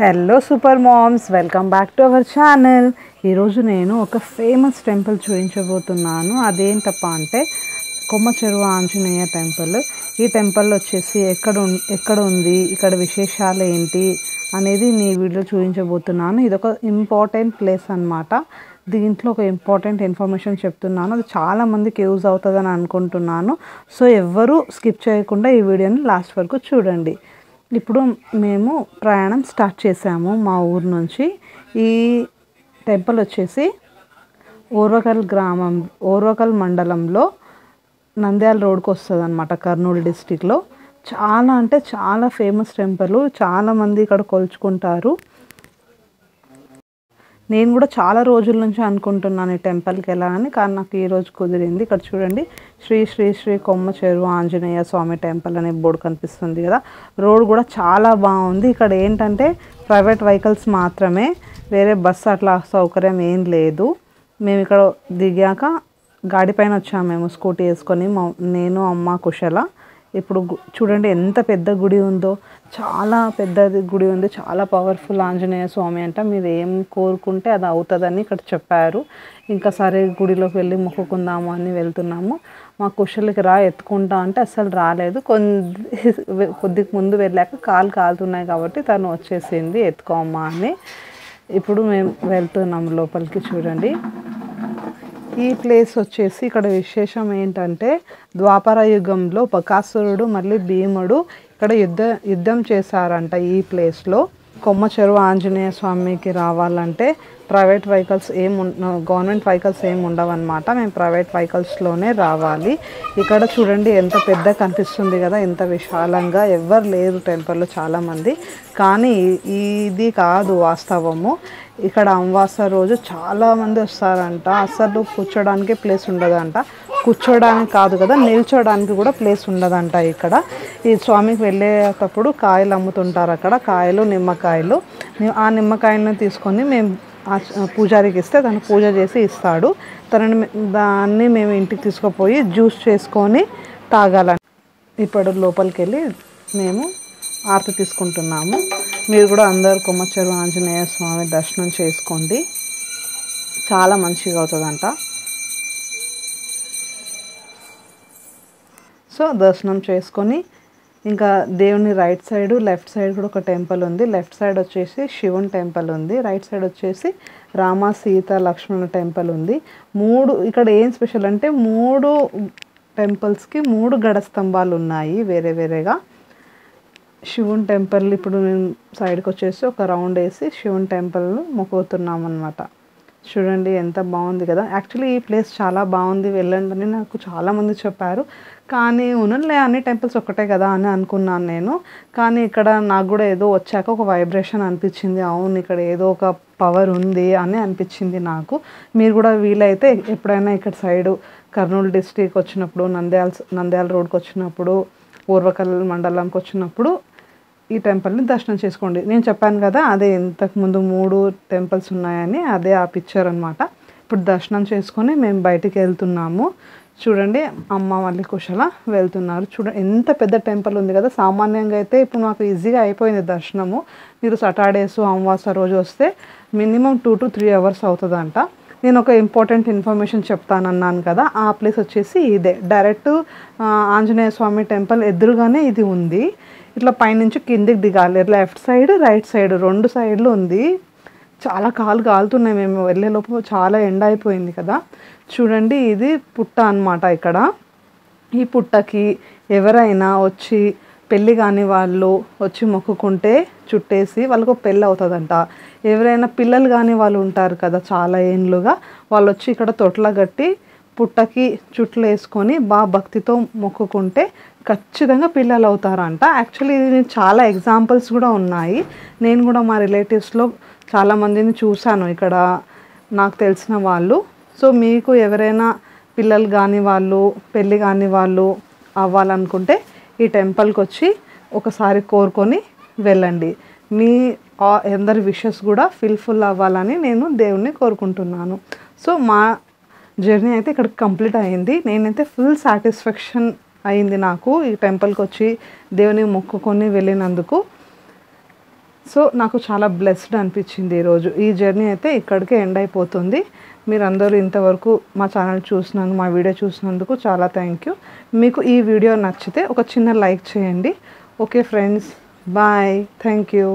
Hello super moms welcome back to our channel ఈరోజు నేను ఒక ఫేమస్ టెంపుల్ చూపించబోతున్నాను. అదేంటప్ప అంటే కొమ్మ చెరువు ఆంజనేయ టెంపుల్ ఈ టెంపుల్ వచ్చేసి ఎక్కడ ఎక్కడ ఉంది? ఇక్కడ విశేషాలు ఏంటి? అనేది నీ వీడియో చూపించబోతున్నాను. ఇది ఒక ఇంపార్టెంట్ ప్లేస్ అనమాట దీంట్లో ఒక ఇంపార్టెంట్ ఇన్ఫర్మేషన్ చెప్తున్నాను. అది చాలామందికి యూజ్ అవుతుందని అనుకుంటున్నాను. సో ఎవ్వరూ స్కిప్ చేయకుండా ఈ వీడియోని లాస్ట్ వరకు చూడండి. ఇప్పుడు మేము ప్రయాణం స్టార్ట్ చేసాము మా ఊరు నుంచి. ఈ టెంపుల్ వచ్చేసి ఓర్వకల్ గ్రామం ఓర్వకల్ మండలంలో నంద్యాల రోడ్కి వస్తుంది అనమాట కర్నూలు డిస్టిక్లో. చాలా అంటే చాలా ఫేమస్ టెంపుల్ చాలా మంది ఇక్కడ కొలుచుకుంటారు. నేను కూడా చాలా రోజుల నుంచి అనుకుంటున్నాను ఈ టెంపుల్కి వెళ్ళాలని. కానీ నాకు ఈ రోజు కుదిరింది. ఇక్కడ చూడండి శ్రీ శ్రీ శ్రీ కొమ్మ చెరువు ఆంజనేయ స్వామి టెంపుల్ అనే బోర్డు కనిపిస్తుంది కదా. రోడ్ కూడా చాలా బాగుంది. ఇక్కడ ఏంటంటే ప్రైవేట్ వెహికల్స్ మాత్రమే వేరే బస్సు అట్లా సౌకర్యం ఏం లేదు. మేము ఇక్కడ దిగాక గాడి పైన వచ్చాము మేము స్కూటీ వేసుకొని. నేను అమ్మ కుశల. ఇప్పుడు చూడండి ఎంత పెద్ద గుడి ఉందో. చాలా పెద్దది గుడి ఉంది. చాలా పవర్ఫుల్ ఆంజనేయ స్వామి అంట. మీరు ఏం కోరుకుంటే అది అవుతుందని ఇక్కడ చెప్పారు. ఇంకా సరే గుడిలోకి వెళ్ళి మొక్కుకుందాము అని వెళ్తున్నాము. మా కుషలకి రా ఎత్తుకుంటా అంటే అసలు రాలేదు. కొద్ది కొద్దిగా ముందు వెళ్ళాక కాలు కాలుతున్నాయి కాబట్టి తను వచ్చేసింది ఎత్తుకోమ్మా అని. ఇప్పుడు మేము వెళ్తున్నాం లోపలికి చూడండి. ఈ ప్లేస్ వచ్చేసి ఇక్కడ విశేషం ఏంటంటే ద్వాపర యుగంలో బకాసురుడు మళ్ళీ భీముడు ఇక్కడ యుద్ధ యుద్ధం చేశారంట ఈ ప్లేస్లో కొమ్మ చెరువు ఆంజనేయ స్వామికి రావాలంటే ప్రైవేట్ వెహికల్స్ ఏం గవర్నమెంట్ వెహికల్స్ ఏం ఉండవన్నమాట. మేము ప్రైవేట్ వెహికల్స్లోనే రావాలి. ఇక్కడ చూడండి ఎంత పెద్ద కనిపిస్తుంది కదా ఎంత విశాలంగా. ఎవ్వరు లేరు టెంపుల్లో చాలామంది. కానీ ఇది కాదు వాస్తవము. ఇక్కడ అమావాస రోజు చాలామంది వస్తారంట. అసలు కూర్చోడానికి ప్లేస్ ఉండదంట. కూర్చోడానికి కాదు కదా నిల్చోడానికి కూడా ప్లేస్ ఉండదంట ఇక్కడ. ఈ స్వామికి వెళ్ళేటప్పుడు కాయలు అమ్ముతుంటారు అక్కడ. కాయలు నిమ్మకాయలు. ఆ నిమ్మకాయలను తీసుకొని మేము పూజారికి ఇస్తే తను పూజ చేసి ఇస్తాడు. తనని దాన్ని మేము ఇంటికి తీసుకుపోయి జ్యూస్ చేసుకొని తాగాలని. ఇప్పుడు లోపలికి వెళ్ళి మేము ఆరతి తీసుకుంటున్నాము. మీరు కూడా అందరు కొమ్మచెరు ఆంజనేయ స్వామి దర్శనం చేసుకోండి. చాలా మంచిగా అవుతుందంట. సో దర్శనం చేసుకొని ఇంకా దేవుని రైట్ సైడ్ లెఫ్ట్ సైడ్ కూడా ఒక టెంపుల్ ఉంది. లెఫ్ట్ సైడ్ వచ్చేసి శివుని టెంపుల్ ఉంది. రైట్ సైడ్ వచ్చేసి రామ సీత లక్ష్మణ టెంపుల్ ఉంది. మూడు ఇక్కడ ఏం స్పెషల్ అంటే మూడు టెంపుల్స్కి మూడు గడ స్తంభాలు ఉన్నాయి వేరే వేరేగా. శివుని టెంపుల్ ఇప్పుడు మేము సైడ్కి వచ్చేసి ఒక రౌండ్ వేసి శివుని టెంపుల్ మొక్కుతున్నాం అనమాట చూడండి ఎంత బాగుంది కదా. యాక్చువల్లీ ఈ ప్లేస్ చాలా బాగుంది వెళ్ళండి అని నాకు చాలామంది చెప్పారు. కానీ ఉన్నలే అన్ని టెంపుల్స్ ఒకటే కదా అని అనుకున్నాను నేను. కానీ ఇక్కడ నాకు కూడా ఏదో వచ్చాక ఒక వైబ్రేషన్ అనిపించింది. అవును ఇక్కడ ఏదో ఒక పవర్ ఉంది అని అనిపించింది నాకు. మీరు కూడా వీలైతే ఎప్పుడైనా ఇక్కడ సైడు కర్నూలు డిస్టిక్ వచ్చినప్పుడు నంద్యాల నంద్యాల రోడ్కి వచ్చినప్పుడు పూర్వకల్ మండలంకి వచ్చినప్పుడు ఈ టెంపుల్ని దర్శనం చేసుకోండి. నేను చెప్పాను కదా అదే ఇంతకుముందు మూడు టెంపుల్స్ ఉన్నాయని అదే ఆ పిక్చర్ అనమాట ఇప్పుడు దర్శనం చేసుకొని మేము బయటికి వెళ్తున్నాము. చూడండి అమ్మ మళ్ళీ కుశల వెళ్తున్నారు. చూడండి ఎంత పెద్ద టెంపుల్ ఉంది కదా. సామాన్యంగా అయితే ఇప్పుడు మాకు ఈజీగా అయిపోయింది దర్శనము. మీరు సాటర్డేస్ అమావాస రోజు వస్తే minimum two to three hours అవుతుందంట. నేను ఒక ఇంపార్టెంట్ ఇన్ఫర్మేషన్ చెప్తానన్నాను కదా ఆ ప్లేస్ వచ్చేసి ఇదే. డైరెక్ట్ ఆంజనేయ స్వామి టెంపుల్ ఎదురుగానే ఇది ఉంది. ఇట్లా పైనుంచి కిందికి దిగాలి. లెఫ్ట్ సైడ్ రైట్ సైడ్ రెండు సైడ్లు ఉంది. చాలా కాలు కాలుతున్నాయి మేము వెళ్ళేలోపు చాలా ఎండ అయిపోయింది కదా. చూడండి ఇది పుట్ట అన్నమాట ఇక్కడ. ఈ పుట్టకి ఎవరైనా వచ్చి పెళ్ళి కాని వాళ్ళు వచ్చి మొక్కుకుంటే చుట్టేసి వాళ్ళకు పెళ్ళి అవుతుందంట. ఎవరైనా పిల్లలు కాని వాళ్ళు ఉంటారు కదా చాలా ఏండ్లుగా. వాళ్ళు వచ్చి ఇక్కడ తొట్ల కట్టి పుట్టకి చుట్లు వేసుకొని బాగా భక్తితో మొక్కుకుంటే ఖచ్చితంగా పిల్లలు అవుతారంట. యాక్చువల్లీ ఇది చాలా ఎగ్జాంపుల్స్ కూడా ఉన్నాయి. నేను కూడా మా రిలేటివ్స్లో చాలామందిని చూశాను ఇక్కడ నాకు తెలిసిన వాళ్ళు. సో మీకు ఎవరైనా పిల్లలు కాని వాళ్ళు పెళ్ళి కాని వాళ్ళు అవ్వాలనుకుంటే ఈ టెంపుల్కి వచ్చి ఒకసారి కోరుకొని వెళ్ళండి. మీ అందరి విషెస్ కూడా ఫిల్ఫుల్ అవ్వాలని నేను దేవుణ్ణి కోరుకుంటున్నాను. సో మా జర్నీ అయితే ఇక్కడ కంప్లీట్ అయింది. నేనైతే ఫుల్ సాటిస్ఫాక్షన్ అయింది నాకు ఈ టెంపుల్కి వచ్చి దేవుని మొక్కుకొని వెళ్ళినందుకు. సో నాకు చాలా బ్లెస్డ్ అనిపించింది ఈరోజు ఈ జర్నీ అయితే ఇక్కడికే ఎండ్ అయిపోతుంది. మీరందరూ ఇంతవరకు మా ఛానల్ చూసినందుకు మా వీడియో చూసినందుకు చాలా థ్యాంక్ యూ మీకు ఈ వీడియో నచ్చితే ఒక చిన్న లైక్ చేయండి. Okay friends bye thank you